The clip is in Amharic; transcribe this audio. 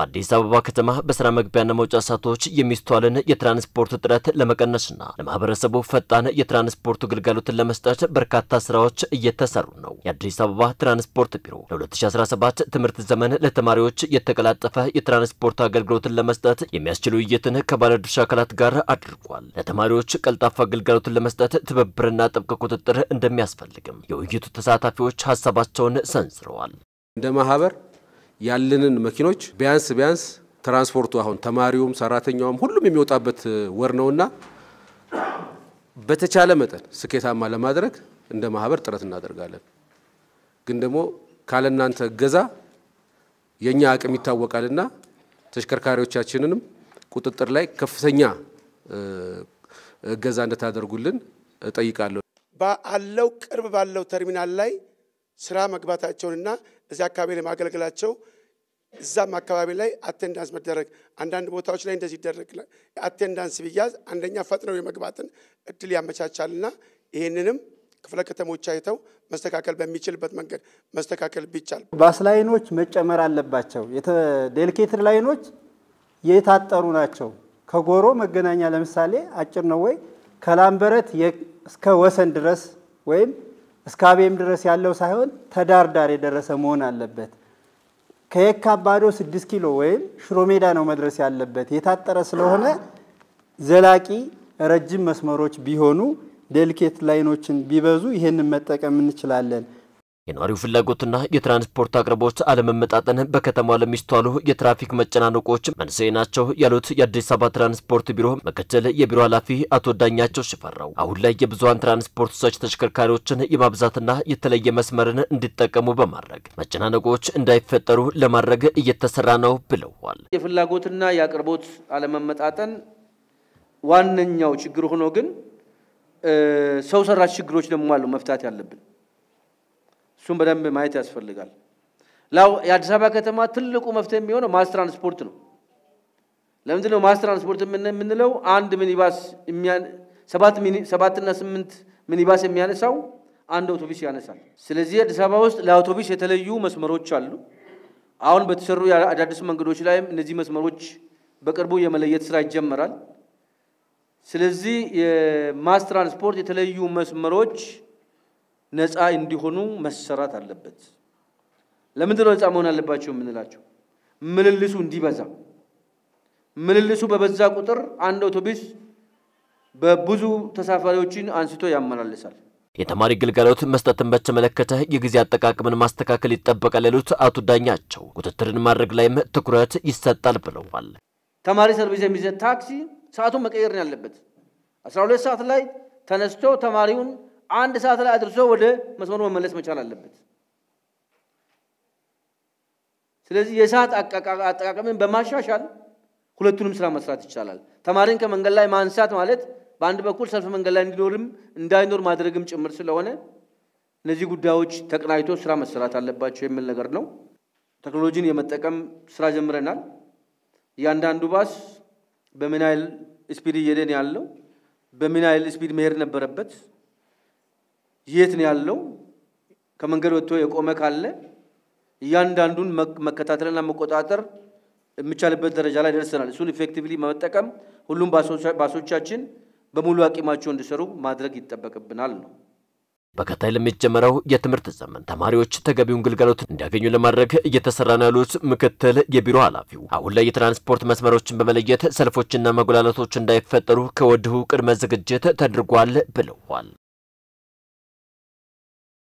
በአዲስ አበባ ከተማ በስራ መግቢያና መውጫ ሰዓቶች የሚስተዋልን የትራንስፖርት እጥረት ለመቀነስና ለማህበረሰቡ ፈጣን የትራንስፖርት ግልጋሎትን ለመስጠት በርካታ ስራዎች እየተሰሩ ነው። የአዲስ አበባ ትራንስፖርት ቢሮ ለ2017 ትምህርት ዘመን ለተማሪዎች የተቀላጠፈ የትራንስፖርት አገልግሎትን ለመስጠት የሚያስችሉ ውይይትን ከባለድርሻ አካላት ጋር አድርጓል። ለተማሪዎች ቀልጣፋ አገልግሎትን ለመስጠት ትብብርና ጥብቅ ቁጥጥር እንደሚያስፈልግም የውይይቱ ተሳታፊዎች ሀሳባቸውን ሰንዝረዋል። እንደ ማህበር ያለንን መኪኖች ቢያንስ ቢያንስ ትራንስፖርቱ አሁን ተማሪውም ሰራተኛውም ሁሉም የሚወጣበት ወር ነውና በተቻለ መጠን ስኬታማ ለማድረግ እንደ ማህበር ጥረት እናደርጋለን። ግን ደግሞ ካለ እናንተ እገዛ የኛ አቅም ይታወቃልና ተሽከርካሪዎቻችንንም ቁጥጥር ላይ ከፍተኛ እገዛ እንድታደርጉልን እጠይቃለሁ። ባለው ቅርብ ባለው ተርሚናል ላይ ስራ መግባታቸውንና እዚህ አካባቢ ላይ ማገልገላቸው እዛም አካባቢ ላይ attendance መደረግ አንዳንድ ቦታዎች ላይ እንደዚህ ይደረግ attendance ቢያዝ አንደኛ ፈጥነው የመግባትን እድል ያመቻቻልና ይህንንም ክፍለ ከተሞች አይተው መስተካከል በሚችልበት መንገድ መስተካከል ቢቻል bus line ኦች መጨመር አለባቸው። dedicated line ኦች የታጠሩ ናቸው። ከጎሮ መገናኛ ለምሳሌ አጭር ነው ወይ ከላምበረት እስከ ወሰን ድረስ ወይም እስከ አቤም ድረስ ያለው ሳይሆን ከዳር ዳር የደረሰ መሆን አለበት። ከየካ አባዶ ስድስት ኪሎ ወይም ሽሮ ሜዳ ነው መድረስ ያለበት። የታጠረ ስለሆነ ዘላቂ ረጅም መስመሮች ቢሆኑ dedicated line ኦችን ቢበዙ ይህንን መጠቀም እንችላለን። የነዋሪው ፍላጎትና የትራንስፖርት አቅርቦት አለመመጣጠን በከተማዋ ለሚስተዋሉ የትራፊክ መጨናነቆች መንስኤ ናቸው ያሉት የአዲስ አበባ ትራንስፖርት ቢሮ ምክትል የቢሮ ኃላፊ አቶ ዳኛቸው ሽፈራው አሁን ላይ የብዙሀን ትራንስፖርት ሰጪ ተሽከርካሪዎችን የማብዛትና የተለየ መስመርን እንዲጠቀሙ በማድረግ መጨናነቆች እንዳይፈጠሩ ለማድረግ እየተሰራ ነው ብለዋል። የፍላጎትና የአቅርቦት አለመመጣጠን ዋነኛው ችግር ሆኖ ግን ሰው ሰራሽ ችግሮች ደግሞ አሉ መፍታት ያለብን እሱም በደንብ ማየት ያስፈልጋል። ላው የአዲስ አበባ ከተማ ትልቁ መፍትሄ የሚሆነው mass transport ነው። ለምንድን ነው mass transport የምንለው? አንድ ሚኒባስ ሰባትና ስምንት ሚኒባስ የሚያነሳው አንድ አውቶቡስ ያነሳል። ስለዚህ አዲስ አበባ ውስጥ ለአውቶቡስ የተለዩ መስመሮች አሉ። አሁን በተሰሩ አዳዲስ መንገዶች ላይም እነዚህ መስመሮች በቅርቡ የመለየት ስራ ይጀመራል። ስለዚህ የ mass transport የተለዩ መስመሮች ነፃ እንዲሆኑ መሰራት አለበት። ለምንድን ነው ነፃ መሆን አለባቸው የምንላቸው? ምልልሱ እንዲበዛ። ምልልሱ በበዛ ቁጥር አንድ አውቶቡስ በብዙ ተሳፋሪዎችን አንስቶ ያመላልሳል። የተማሪ ግልጋሎት መስጠትን በተመለከተ የጊዜ አጠቃቀምን ማስተካከል ይጠበቃል ያሉት አቶ ዳኛቸው ቁጥጥርን ማድረግ ላይም ትኩረት ይሰጣል ብለዋል። ተማሪ ሰርቪስ የሚሰጥ ታክሲ ሰዓቱን መቀየር ነው ያለበት። 12 ሰዓት ላይ ተነስቶ ተማሪውን አንድ ሰዓት ላይ አድርሶ ወደ መስመሩ መመለስ መቻል አለበት። ስለዚህ የሰዓት አጠቃቀምን በማሻሻል ሁለቱንም ስራ መስራት ይቻላል። ተማሪን ከመንገድ ላይ ማንሳት ማለት በአንድ በኩል ሰልፍ መንገድ ላይ እንዲኖርም እንዳይኖር ማድረግም ጭምር ስለሆነ እነዚህ ጉዳዮች ተቀናጅቶ ስራ መሰራት አለባቸው የሚል ነገር ነው። ቴክኖሎጂን የመጠቀም ስራ ጀምረናል። እያንዳንዱ ባስ በምን ያህል speed እየሄደን ያለው በምን ያህል speed መሄድ ነበረበት የት ነው ያለው? ከመንገድ ወጥቶ የቆመ ካለ እያንዳንዱን መከታተልና መቆጣጠር የሚቻልበት ደረጃ ላይ ደርሰናል። እሱን effectively መጠቀም ሁሉም ባሶቻችን በሙሉ አቅማቸው እንዲሰሩ ማድረግ ይጠበቅብናል ነው። በቀጣይ ለሚጀመረው የትምህርት ዘመን ተማሪዎች ተገቢውን ግልጋሎት እንዲያገኙ ለማድረግ እየተሰራ ነው ያሉት ምክትል የቢሮ ኃላፊው አሁን ላይ የትራንስፖርት መስመሮችን በመለየት ሰልፎችና መጉላላቶች እንዳይፈጠሩ ከወዲሁ ቅድመ ዝግጅት ተደርጓል ብለዋል።